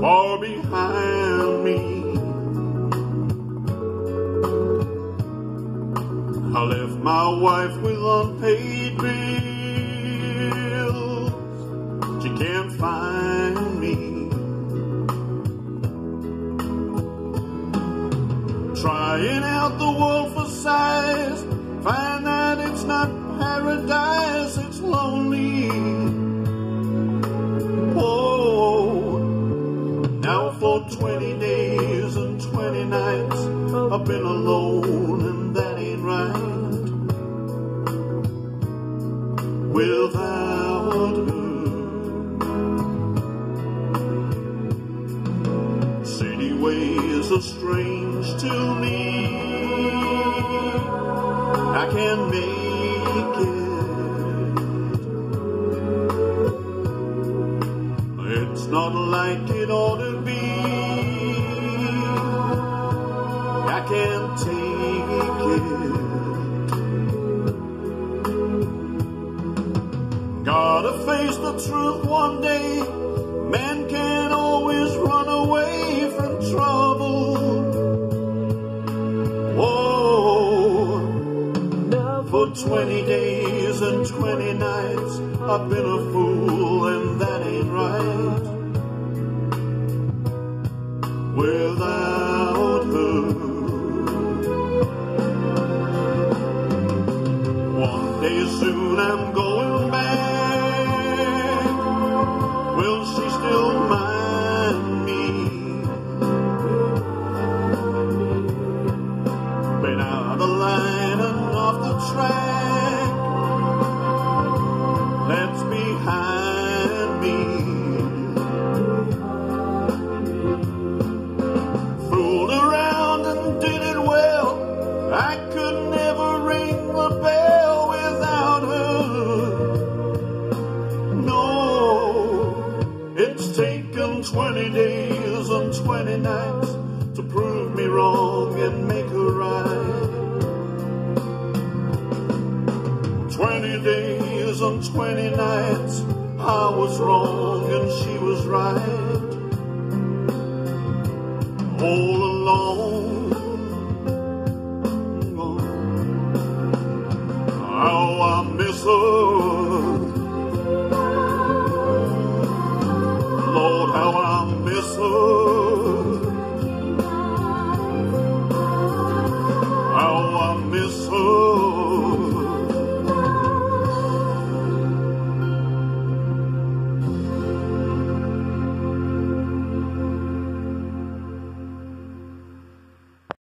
far behind me. I left my wife with unpaid bills. She can't find me. Trying out the world for size, find that it's not paradise. 20 days and 20 nights, I've been alone and that ain't right. Without her, city ways are strange to me. I can't make it. It's not like it ought to can't take it. Gotta face the truth one day. Man can't always run away from trouble. Whoa. For 20 days and 20 nights, I've been a fool, and that ain't right. I'm going 20 days and 20 nights to prove me wrong and make her right. 20 days and 20 nights, I was wrong and she was right. All alone. Oh, I miss her